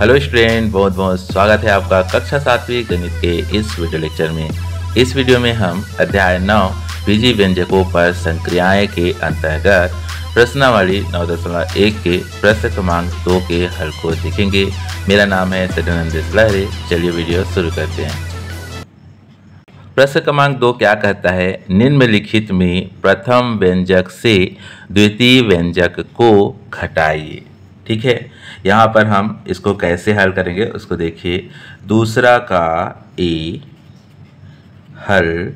Hello student, बहुत बहुत स्वागत है आपका कक्षा सातवीं गणित के इस वीडियो लेक्चर में। इस वीडियो में हम अध्याय नौ, बीजी व्यंजकों पर संक्रियाएँ के अंतर्गत प्रश्नावली नौ दशमलव एक के प्रश्न क्रमांक दो के हल को देखेंगे। मेरा नाम है सदानंद लहरे चलिए वीडियो शुरू करते हैं। प्रश्न क्रमांक दो क्या कहता है? निम्नलिखित में प्रथम व्यंजक से द्वितीय व्यंजक को घटाइए। ठीक है? यहाँ पर हम इसको कैसे हल करेंगे, उसको देखिए। दूसरा का ए हल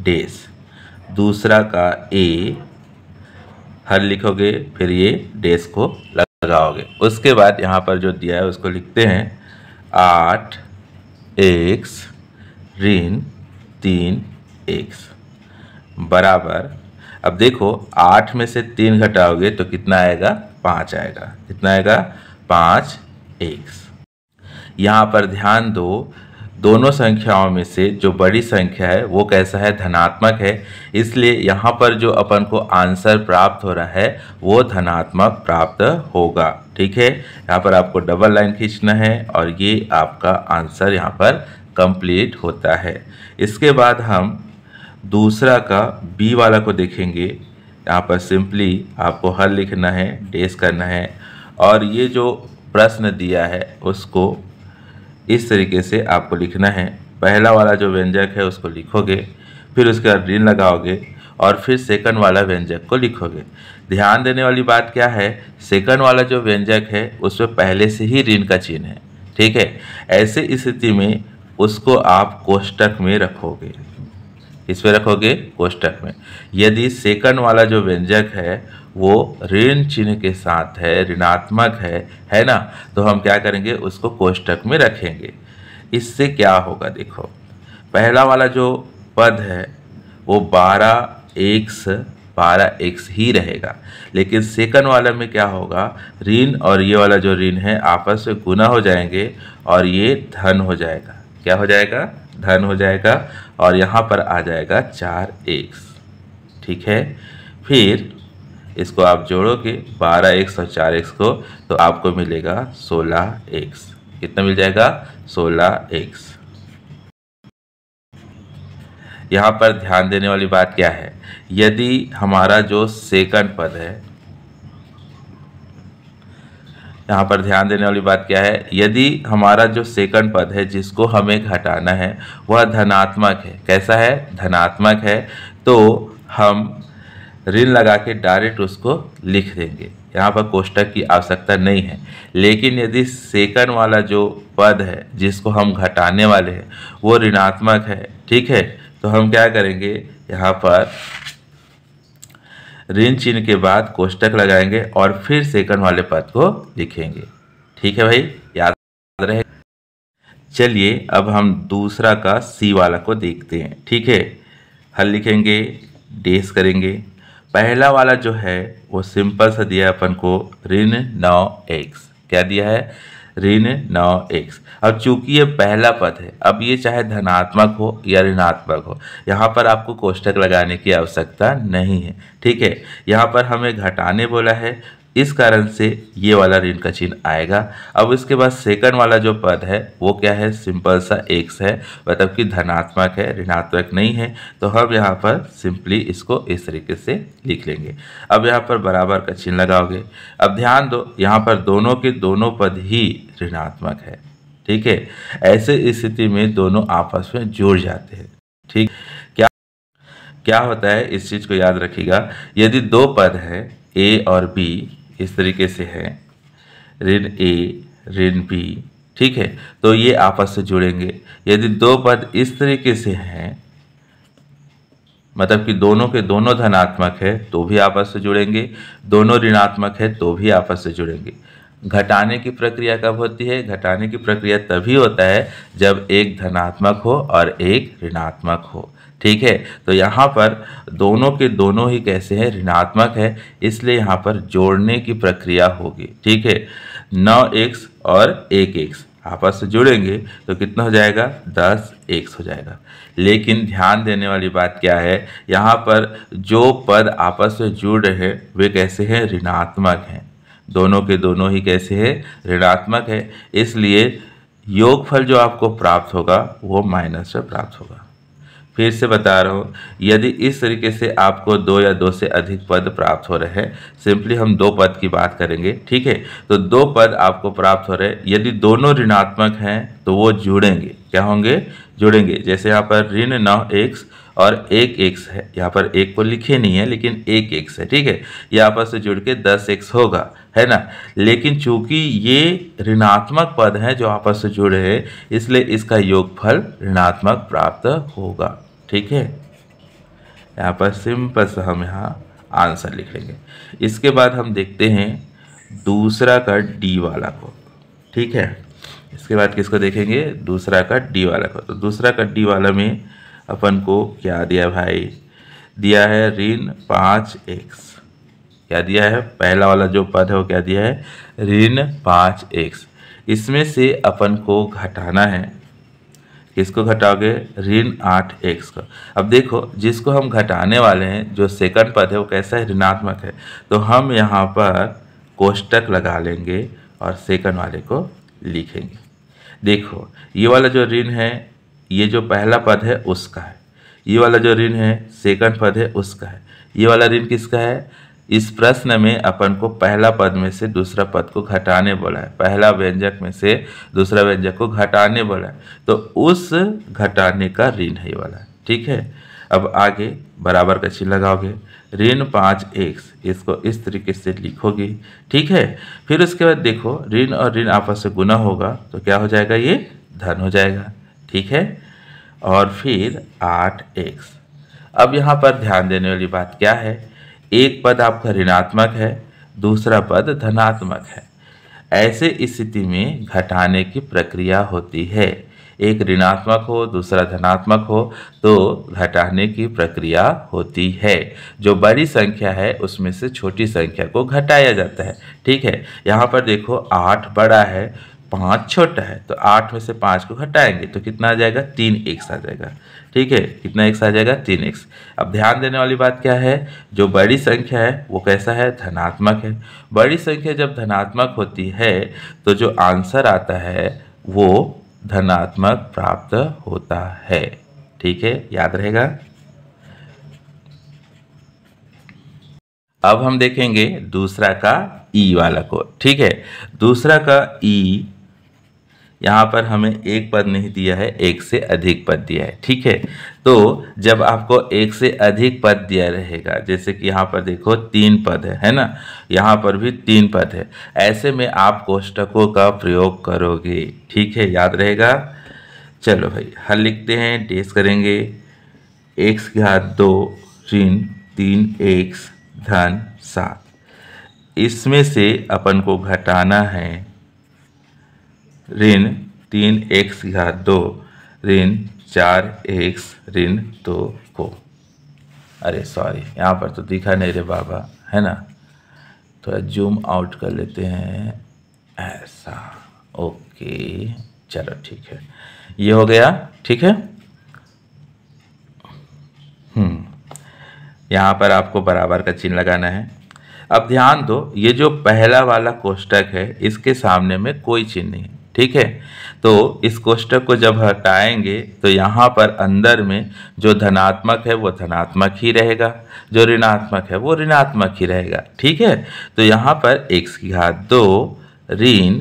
डेस दूसरा का ए हल लिखोगे, फिर ये डेस को लगाओगे। उसके बाद यहाँ पर जो दिया है, उसको लिखते हैं। आठ एक्स ऋण, तीन एक्स बराबर। अब देखो, आठ में से तीन घटाओगे तो कितना आएगा? पाँच आएगा। कितना आएगा? पाँच एक्स यहाँ पर ध्यान दो, दोनों संख्याओं में से जो बड़ी संख्या है, वो कैसा है? धनात्मक है। इसलिए यहाँ पर जो अपन को आंसर प्राप्त हो रहा है, वो धनात्मक प्राप्त होगा। ठीक है? यहाँ पर आपको डबल लाइन खींचना है और ये आपका आंसर यहाँ पर कंप्लीट होता है। इसके बाद हम दूसरा का बी वाला को देखेंगे। यहाँ पर सिंपली आपको हल लिखना है, डेस करना है। और ये जो प्रश्न दिया है उसको इस तरीके से आपको लिखना है। पहला वाला जो व्यंजक है उसको लिखोगे, फिर उसके बाद ऋण लगाओगे और फिर सेकंड वाला व्यंजक को लिखोगे। ध्यान देने वाली बात क्या है? सेकंड वाला जो व्यंजक है, उसमें पहले से ही ऋण का चिन्ह है, ठीक है? ऐसे स्थिति में उसको आप कोष्टक में रखोगे। इसमें रखोगे? कोष्टक में। यदि सेकंड वाला जो व्यंजक है वो ऋण चिन्ह के साथ है, ऋणात्मक है है ना? तो हम क्या करेंगे? उसको कोष्टक में रखेंगे। इससे क्या होगा देखो, पहला वाला जो पद है, वो बारह एक्स बारह एक्स ही रहेगा। लेकिन सेकंड वाले में क्या होगा? ऋण और ये वाला जो ऋण है, आपस में गुना हो जाएँगे और ये धन हो जाएगा। क्या हो जाएगा? धन हो जाएगा और यहाँ पर आ जाएगा चार एक्स। ठीक है? फिर इसको आप जोड़ोगे बारह एक्स और चार एक्स को तो आपको मिलेगा सोलह एक्स कितना मिल जाएगा? सोलह एक्स यहाँ पर ध्यान देने वाली बात क्या है? यदि हमारा जो सेकंड पद है, यहाँ पर ध्यान देने वाली बात क्या है? यदि हमारा जो सेकंड पद है, जिसको हमें घटाना है, वह धनात्मक है। कैसा है? धनात्मक है। तो हम ऋण लगा के डायरेक्ट उसको लिख देंगे। यहाँ पर कोष्टक की आवश्यकता नहीं है। लेकिन यदि सेकंड वाला जो पद है, जिसको हम घटाने वाले हैं, वो ऋणात्मक है, ठीक है? तो हम क्या करेंगे? यहाँ पर ऋण चिन्ह के बाद कोष्टक लगाएँगे और फिर सेकंड वाले पद को लिखेंगे। ठीक है भाई? याद रहे? चलिए, अब हम दूसरा का सी वाला को देखते हैं। ठीक है? हल लिखेंगे, डेस करेंगे। पहला वाला जो है, वो सिंपल सा दिया अपन को, ऋण नौ एक्स क्या दिया है? ऋण नौ एक्स अब चूँकि ये पहला पद है, अब ये चाहे धनात्मक हो या ऋणात्मक हो, यहाँ पर आपको कोष्टक लगाने की आवश्यकता नहीं है। ठीक है? यहाँ पर हमें घटाने बोला है इस कारण से ये वाला ऋण का चिन्ह आएगा। अब इसके बाद सेकंड वाला जो पद है, वो क्या है? सिंपल सा एक्स है मतलब कि धनात्मक है, ऋणात्मक नहीं है। तो हम यहाँ पर सिंपली इसको इस तरीके से लिख लेंगे। अब यहाँ पर बराबर का चिन्ह लगाओगे। अब ध्यान दो, यहाँ पर दोनों के दोनों पद ही ऋणात्मक है। ठीक है? ऐसे स्थिति में दोनों आपस में जुड़ जाते हैं। ठीक? क्या क्या होता है? इस चीज़ को याद रखिएगा। यदि दो पद है ए और बी इस तरीके से है। ऋण ए, ऋण बी, ठीक है? तो ये आपस से जुड़ेंगे। यदि दो पद इस तरीके से हैं मतलब कि दोनों के दोनों धनात्मक है तो भी आपस से जुड़ेंगे। दोनों ऋणात्मक है तो भी आपस से जुड़ेंगे। घटाने की प्रक्रिया कब होती है? घटाने की प्रक्रिया तभी होता है जब एक धनात्मक हो और एक ऋणात्मक हो। ठीक है? तो यहाँ पर दोनों के दोनों ही कैसे हैं? ऋणात्मक है, इसलिए यहाँ पर जोड़ने की प्रक्रिया होगी। ठीक है? नौ एक्स और एक एक्स आपस से जुड़ेंगे तो कितना हो जाएगा? दस एक्स हो जाएगा। लेकिन ध्यान देने वाली बात क्या है? यहाँ पर जो पद आपस में जुड़ रहे हैं, वे कैसे हैं? ऋणात्मक हैं। दोनों के दोनों ही कैसे है? ऋणात्मक है। इसलिए योगफल जो आपको प्राप्त होगा, वो माइनस में प्राप्त होगा। फिर से बता रहा हूँ, यदि इस तरीके से आपको दो या दो से अधिक पद प्राप्त हो रहे हैं, सिंपली हम दो पद की बात करेंगे, ठीक है? तो दो पद आपको प्राप्त हो रहे हैं, यदि दोनों ऋणात्मक हैं तो वो जुड़ेंगे। क्या होंगे? जुड़ेंगे। जैसे यहाँ पर ऋण नौ एक्स और एक एक्स है। यहाँ पर एक को लिखे नहीं है, लेकिन एक एक्स है, ठीक है? ये आपस से जुड़ के दस एक्स होगा, है ना? लेकिन चूँकि ये ऋणात्मक पद हैं जो आपस से जुड़े हैं, इसलिए इसका योगफल ऋणात्मक प्राप्त होगा। ठीक है? यहाँ पर सिंपल सा हम यहाँ आंसर लिख लेंगे। इसके बाद हम देखते हैं दूसरा का डी वाला को। ठीक है? इसके बाद किसको देखेंगे? दूसरा का डी वाला को। तो दूसरा का डी वाला में अपन को क्या दिया भाई? दिया है ऋण पाँच एक्स। क्या दिया है? पहला वाला जो पद है वो क्या दिया है? ऋण पाँच एक्स। इसमें से अपन को घटाना है। किसको घटाओगे? ऋण आठ एक्स को। अब देखो, जिसको हम घटाने वाले हैं, जो सेकंड पद है, वो कैसा है? ऋणात्मक है। तो हम यहाँ पर कोष्टक लगा लेंगे और सेकंड वाले को लिखेंगे। देखो, ये वाला जो ऋण है, ये जो पहला पद है, उसका है। ये वाला जो ऋण है, सेकंड पद है, उसका है। ये वाला ऋण किसका है? इस प्रश्न में अपन को पहला पद में से दूसरा पद को घटाने बोला है। पहला व्यंजक में से दूसरा व्यंजक को घटाने बोला है। तो उस घटाने का ऋण है वाला। ठीक है? अब आगे बराबर का चिन्ह लगाओगे। ऋण पाँच एक्स इसको इस तरीके से लिखोगे। ठीक है? फिर उसके बाद देखो, ऋण और ऋण आपस से गुना होगा तो क्या हो जाएगा ये? धन हो जाएगा। ठीक है? और फिर आठ एक्स अब यहाँ पर ध्यान देने वाली बात क्या है? एक पद आपका ऋणात्मक है, दूसरा पद धनात्मक है। ऐसे स्थिति में घटाने की प्रक्रिया होती है। एक ऋणात्मक हो, दूसरा धनात्मक हो तो घटाने की प्रक्रिया होती है। जो बड़ी संख्या है, उसमें से छोटी संख्या को घटाया जाता है। ठीक है? यहाँ पर देखो, आठ बड़ा है पाँच छोटा है तो आठ में से पाँच को घटाएँगे तो कितना आ जाएगा? तीन एक्स आ जाएगा। ठीक है? कितना एक्स आ जाएगा? तीन एक्स। अब ध्यान देने वाली बात क्या है? जो बड़ी संख्या है, वो कैसा है? धनात्मक है। बड़ी संख्या जब धनात्मक होती है तो जो आंसर आता है, वो धनात्मक प्राप्त होता है। ठीक है? याद रहेगा? अब हम देखेंगे दूसरा का ई वाला को ठीक है? दूसरा का ई यहाँ पर हमें एक पद नहीं दिया है, एक से अधिक पद दिया है, ठीक है? तो जब आपको एक से अधिक पद दिया रहेगा, जैसे कि यहाँ पर देखो तीन पद है है ना? यहाँ पर भी तीन पद है। ऐसे में आप कोष्टकों का प्रयोग करोगे, ठीक है? याद रहेगा? चलो भाई, हल लिखते हैं टेस्ट करेंगे। एक्स घात दो ऋण तीन एक्स धन, सात। इसमें से अपन को घटाना है ऋण तीन एक्स घात दो, ऋण चार एक्स, ऋण दो को। अरे सॉरी यहाँ पर तो दिखा नहीं रे बाबा, है ना? थोड़ा जूम आउट कर लेते हैं। ऐसा, ओके, चलो ठीक है। ये हो गया, ठीक है? हम्म यहाँ पर आपको बराबर का चिन्ह लगाना है। अब ध्यान दो, ये जो पहला वाला कोष्टक है, इसके सामने में कोई चिन्ह नहीं ठीक है? तो इस कोष्टक को जब हटाएँगे तो यहाँ पर अंदर में जो धनात्मक है, वो धनात्मक ही रहेगा। जो ऋणात्मक है, वो ऋणात्मक ही रहेगा। ठीक है? तो यहाँ पर एक्स की घात दो, ऋण,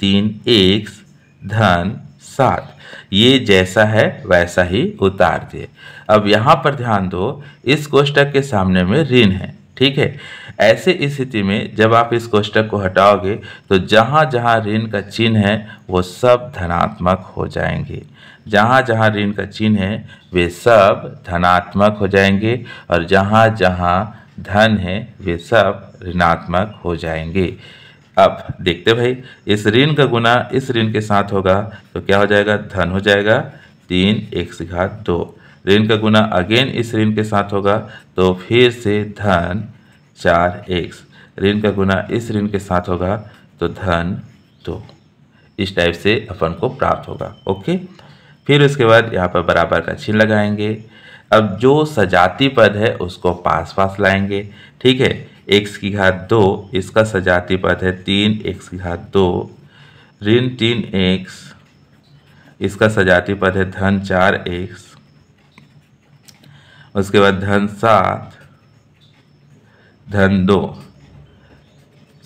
तीन एक्स धन, सात। ये जैसा है, वैसा ही उतार दिए। अब यहाँ पर ध्यान दो, इस कोष्टक के सामने में ऋण है। ठीक है? ऐसे स्थिति में जब आप इस कोष्टक को हटाओगे तो जहाँ जहाँ ऋण का चिन्ह है, वो सब धनात्मक हो जाएँगे। जहाँ जहाँ ऋण का चिन्ह है, वे सब धनात्मक हो जाएँगे, और जहाँ जहाँ धन है, वे सब ऋणात्मक हो जाएँगे। अब देखते भाई, इस ऋण का गुना इस ऋण के साथ होगा तो क्या हो जाएगा? धन हो जाएगा। तीन, एक घात दो। ऋण का गुना अगेन इस ऋण के साथ होगा तो फिर से धन चार एक्स। ऋण का गुना इस ऋण के साथ होगा तो धन दो। इस टाइप से अपन को प्राप्त होगा ओके फिर उसके बाद यहाँ पर बराबर का चिन्ह लगाएँगे। अब जो सजाती पद है, उसको पास पास लाएँगे, ठीक है? एक्स की घात दो, इसका सजाती पद है तीन, एक्स की घात दो। ऋण तीन एक्स, इसका सजाती पद है धन चार एक्स। उसके बाद धन सात धन दो।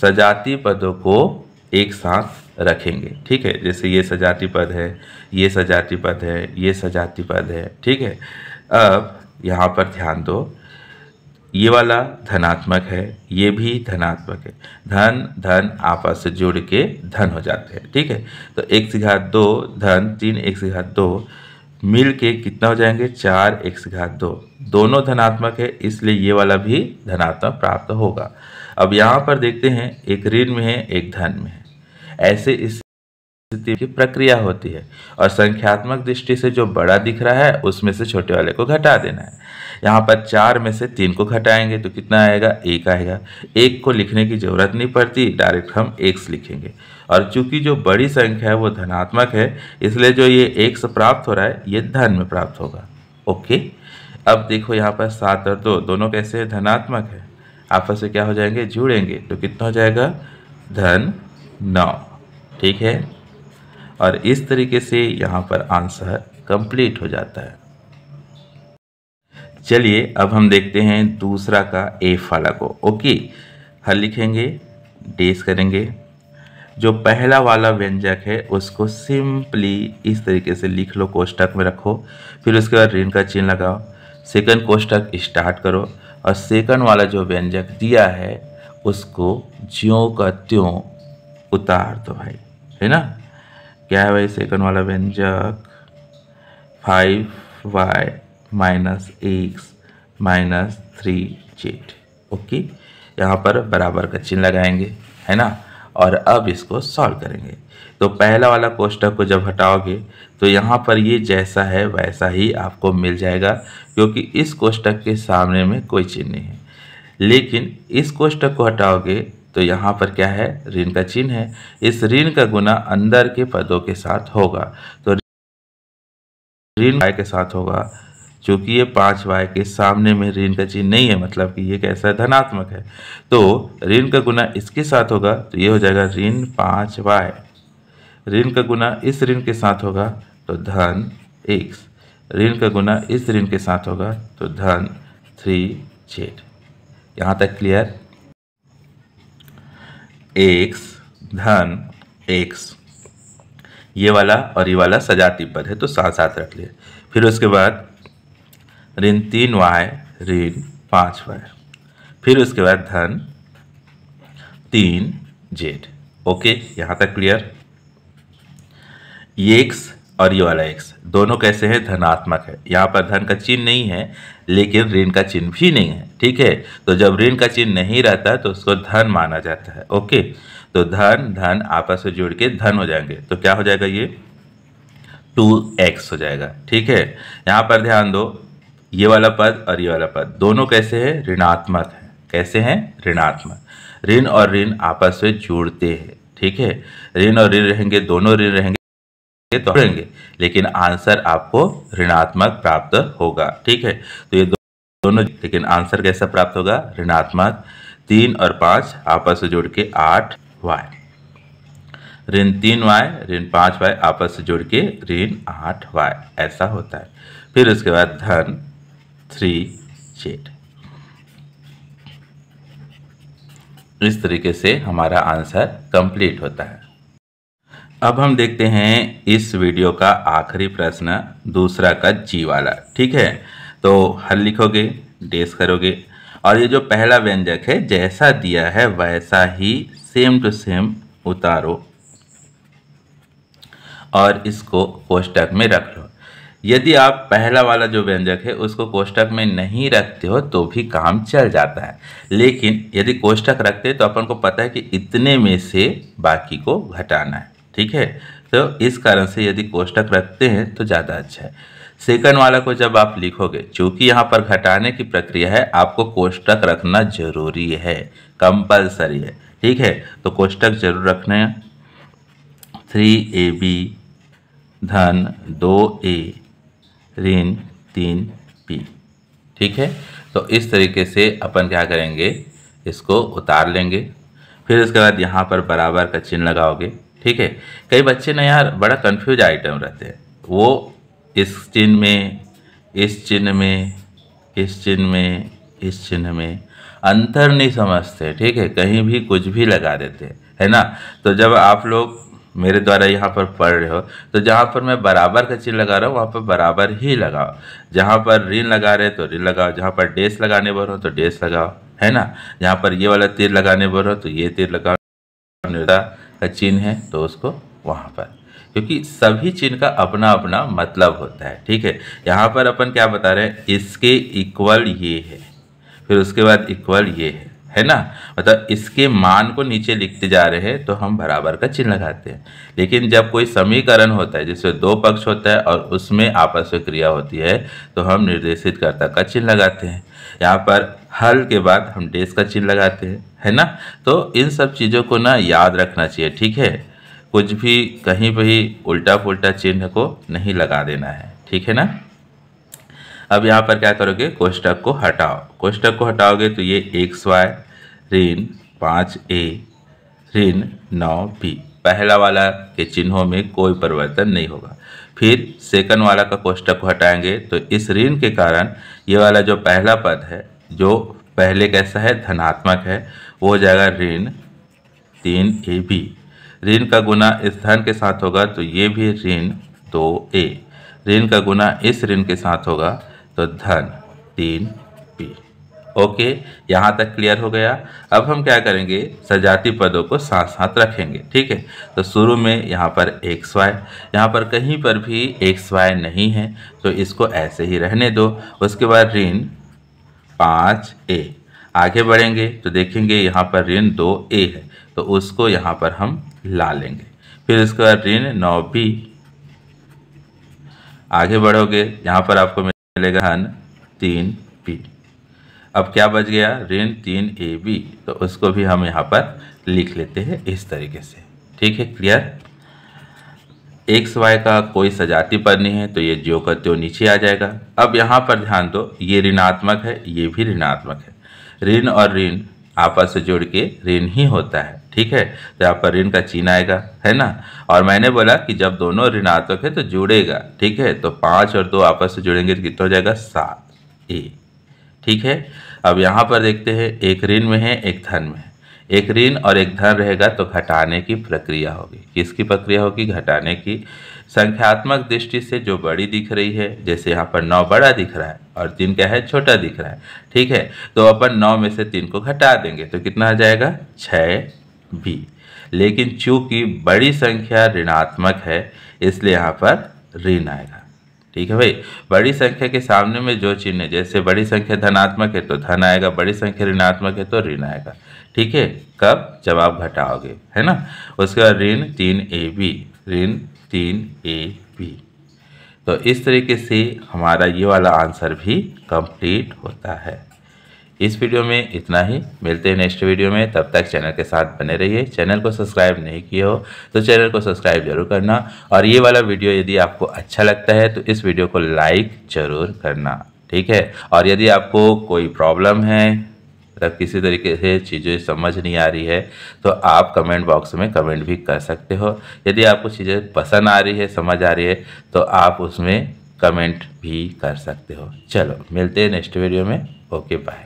सजाती पदों को एक साथ रखेंगे। ठीक है? जैसे ये सजाती पद है, ये सजाती पद है, ये सजाती पद है। ठीक है? अब यहाँ पर ध्यान दो। ये वाला धनात्मक है, ये भी धनात्मक है। धन धन आपस से जुड़ के धन हो जाते हैं। ठीक है? तो एक से घात दो, धन, तीन एक से घात दो मिल के कितना हो जाएँगे? चार एक से घात दो। दोनों धनात्मक है, इसलिए ये वाला भी धनात्मक प्राप्त होगा। अब यहाँ पर देखते हैं, एक ऋण में है, एक धन में है। ऐसे इस स्थिति की प्रक्रिया होती है और संख्यात्मक दृष्टि से जो बड़ा दिख रहा है, उसमें से छोटे वाले को घटा देना है। यहाँ पर चार में से तीन को घटाएँगे तो कितना आएगा? एक आएगा। एक को लिखने की ज़रूरत नहीं पड़ती, डायरेक्ट हम एक्स लिखेंगे। और चूँकि जो बड़ी संख्या है, वो धनात्मक है, इसलिए जो ये एक्स प्राप्त हो रहा है, ये धन में प्राप्त होगा। ओके? अब देखो यहाँ पर सात और दो, दोनों कैसे धनात्मक है। आपस में क्या हो जाएँगे? जुड़ेंगे। तो कितना हो जाएगा? धन नौ। ठीक है? और इस तरीके से यहाँ पर आंसर कंप्लीट हो जाता है। चलिए, अब हम देखते हैं दूसरा का एफ़ वाला को। ओके, हल लिखेंगे, डेस करेंगे। जो पहला वाला व्यंजक है, उसको सिंपली इस तरीके से लिख लो, कोष्टक में रखो। फिर उसके बाद ऋण का चिन्ह लगाओ। सेकंड कोष्टक स्टार्ट करो और सेकंड वाला जो व्यंजक दिया है, उसको ज्यों का त्यों उतार दो भाई। है ना? क्या है भाई सेकंड वाला व्यंजक? Five Y minus X minus three Z. Okay? यहाँ पर बराबर का चिन्ह लगाएँगे। है ना? और अब इसको सॉल्व करेंगे। तो पहला वाला कोष्टक को जब हटाओगे तो यहाँ पर ये जैसा है, वैसा ही आपको मिल जाएगा, क्योंकि इस कोष्टक के सामने में कोई चिन्ह नहीं है। लेकिन इस कोष्टक को हटाओगे तो यहाँ पर क्या है? ऋण का चिन्ह है। इस ऋण का गुना अंदर के पदों के साथ होगा। तो ऋण के साथ होगा। चूँकि ये पाँच वाई के सामने में ऋण का चिन्ह नहीं है मतलब कि ये कैसा धनात्मक है। तो ऋण का गुना इसके साथ होगा तो ये हो जाएगा ऋण पाँच वाई ऋण का गुना इस ऋण के साथ होगा तो धन एक्स ऋण का गुना इस ऋण के साथ होगा तो धन थ्री जेड। यहाँ तक क्लियर? एक्स धन एक्स ये वाला और ये वाला सजाती पद है तो साथ साथ रख लिया। फिर उसके बाद ऋण तीन वाई ऋण पाँच वाई फिर उसके बाद धन तीन जेड। ओके, यहाँ तक क्लियर? ये एक्स और ये वाला एक्स, दोनों कैसे हैं? धनात्मक है। यहाँ पर धन का चिन्ह नहीं है, लेकिन ऋण का चिन्ह भी नहीं है, ठीक है? तो जब ऋण का चिन्ह नहीं रहता तो उसको धन माना जाता है, ओके? तो धन धन आपस में जुड़ के धन हो जाएँगे। तो क्या हो जाएगा ये? टू एक्स हो जाएगा, ठीक है? यहाँ पर ध्यान दो ये वाला पद और ये वाला पद, दोनों कैसे हैं? ऋणात्मक है। कैसे हैं? ऋणात्मक। ऋण और ऋण आपस में जुड़ते हैं, ठीक है? ऋण और ऋण रहेंगे, दोनों ऋण रहेंगे तो रहेंगे लेकिन आंसर आपको ऋणात्मक प्राप्त होगा, ठीक है? तो ये दोनों, लेकिन आंसर कैसा प्राप्त होगा? ऋणात्मक। तीन और पाँच आपस में जोड़ के आठ वाई ऋण तीन वाई ऋण पाँच वाई आपस से जोड़ के ऋण आठ वाई ऐसा होता है। फिर उसके बाद धन। Three Z. इस तरीके से हमारा आंसर कंप्लीट होता है। अब हम देखते हैं इस वीडियो का आखिरी प्रश्न, दूसरा का जी वाला, ठीक है? तो हल लिखोगे, डेस करोगे। और ये जो पहला व्यंजक है, जैसा दिया है, वैसा ही सेम टू सेम उतारो। और इसको कोष्टक में रख लो। यदि आप पहला वाला जो व्यंजक है, उसको कोष्टक में नहीं रखते हो तो भी काम चल जाता है। लेकिन यदि कोष्टक रखते तो अपन को पता है कि इतने में से बाकी को घटाना है। ठीक है? तो इस कारण से यदि कोष्टक रखते हैं तो ज़्यादा अच्छा है। सेकंड वाला को जब आप लिखोगे, चूँकि यहाँ पर घटाने की प्रक्रिया है, आपको कोष्टक रखना ज़रूरी है। कंपलसरी है। ठीक है? तो कोष्टक ज़रूर रखना थ्री ए बी, धन, दो ए। ऋण तीन पी। ठीक है? तो इस तरीके से अपन क्या करेंगे, इसको उतार लेंगे। फिर उसके बाद यहाँ पर बराबर का चिन्ह लगाओगे। ठीक है? कई बच्चे ना यार, बड़ा कंफ्यूज आइटम रहते हैं। वो इस चिन्ह में, इस चिन्ह में, इस चिन्ह में, इस चिन्ह में अंतर नहीं समझते। ठीक है? कहीं भी कुछ भी लगा देते। है ना? तो जब आप लोग मेरे द्वारा यहाँ पर पढ़ रहे हो तो जहाँ पर मैं बराबर का चिन्ह लगा रहा हूँ, वहाँ पर बराबर ही लगाओ। जहाँ पर ऋण लगा रहे तो ऋण लगाओ, जहाँ पर डेस लगाने बोल रहे हो तो डेस लगाओ, है ना? जहाँ पर ये वाला तीर लगाने बोल रहे हो तो ये तीर लगाओ। निर्दा का चिन्ह है तो उसको वहाँ पर। क्योंकि सभी चिन्ह का अपना अपना मतलब होता है, ठीक है? यहाँ पर अपन क्या बता रहे हैं, इसके इक्वल ये है, फिर उसके बाद इक्वल ये है। है ना? मतलब इसके मान को नीचे लिखते जा रहे हैं तो हम बराबर का चिन्ह लगाते हैं। लेकिन जब कोई समीकरण होता है, जिसमें दो पक्ष होता है और उसमें आपस में क्रिया होती है तो हम निर्देशित कर्ता का चिन्ह लगाते हैं। यहाँ पर हल के बाद हम डेस का चिन्ह लगाते हैं, है ना? तो इन सब चीज़ों को ना याद रखना चाहिए, ठीक है? कुछ भी कहीं भी उल्टा पुल्टा चिन्ह को नहीं लगा देना है, ठीक है ना? अब यहाँ पर क्या करोगे? कोष्टक को हटाओ। कोष्टक को हटाओगे तो ये एक्स वाई ऋण पाँच ए, ऋण नौ बी। पहला वाला के चिन्हों में कोई परिवर्तन नहीं होगा। फिर सेकंड वाला का कोष्टक हटाएँगे तो इस ऋण के कारण ये वाला जो पहला पद है, जो पहले कैसा है, धनात्मक है, वो हो जाएगा ऋण तीन ए बी। ऋण का गुना इस धन के साथ होगा तो ये भी ऋण दो ए। ऋण का गुना इस ऋण के साथ होगा तो धन तीन ओके यहाँ तक क्लियर हो गया। अब हम क्या करेंगे? सजाती पदों को साथ साथ रखेंगे, ठीक है? तो शुरू में यहाँ पर एक्स वाई यहाँ पर कहीं पर भी एक्स वाई नहीं है तो इसको ऐसे ही रहने दो। उसके बाद ऋण पाँच ए, आगे बढ़ेंगे तो देखेंगे यहाँ पर ऋण दो ए है तो उसको यहाँ पर हम ला लेंगे। फिर उसके बाद ऋण नौ बी, आगे बढ़ोगे, यहाँ पर आपको मिलेगा धन तीन अब क्या बच गया? ऋण तीन ए बी तो उसको भी हम यहाँ पर लिख लेते हैं इस तरीके से। ठीक है? क्लियर एक्स वाई का कोई सजाती पद नहीं है तो ये ज्यो का त्यो नीचे आ जाएगा। अब यहाँ पर ध्यान दो, ये ऋणात्मक है, ये भी ऋणात्मक है। ऋण और ऋण आपस से जोड़ के ऋण ही होता है। ठीक है? तो यहाँ पर ऋण का चिन्ह आएगा, है ना? और मैंने बोला कि जब दोनों ऋणात्मक है तो जुड़ेगा। ठीक है? तो पाँच और दो आपस से जुड़ेंगे तो कितना हो जाएगा? सात। ए। ठीक है? अब यहाँ पर देखते हैं, एक ऋण में है, एक धन में है। एक ऋण और एक धन रहेगा तो घटाने की प्रक्रिया होगी। किसकी प्रक्रिया होगी? घटाने की। संख्यात्मक दृष्टि से जो बड़ी दिख रही है, जैसे यहाँ पर नौ बड़ा दिख रहा है और तीन क्या है? छोटा दिख रहा है। ठीक है? तो अपन नौ में से तीन को घटा देंगे तो कितना आ जाएगा? छः बी लेकिन चूँकि बड़ी संख्या ऋणात्मक है, इसलिए यहाँ पर ऋण आएगा। ठीक है भाई? बड़ी संख्या के सामने में जो चिन्ह है, जैसे बड़ी संख्या धनात्मक है तो धन आएगा, बड़ी संख्या ऋणात्मक है तो ऋण आएगा। ठीक है? कब? जब आप घटाओगे, है ना? उसके बाद ऋण तीन ए बी, ऋण तीन ए बी। तो इस तरीके से हमारा ये वाला आंसर भी कंप्लीट होता है। इस वीडियो में इतना ही। मिलते हैं नेक्स्ट वीडियो में। तब तक चैनल के साथ बने रहिए। चैनल को सब्सक्राइब नहीं किए हो तो चैनल को सब्सक्राइब ज़रूर करना। और ये वाला वीडियो यदि आपको अच्छा लगता है तो इस वीडियो को लाइक ज़रूर करना। ठीक है? और यदि आपको कोई प्रॉब्लम है मतलब किसी तरीके से चीज़ें समझ नहीं आ रही है तो आप कमेंट बॉक्स में कमेंट भी कर सकते हो। यदि आपको चीज़ें पसंद आ रही है, समझ आ रही है तो आप उसमें कमेंट भी कर सकते हो। चलो, मिलते हैं नेक्स्ट वीडियो में। Okay, bye.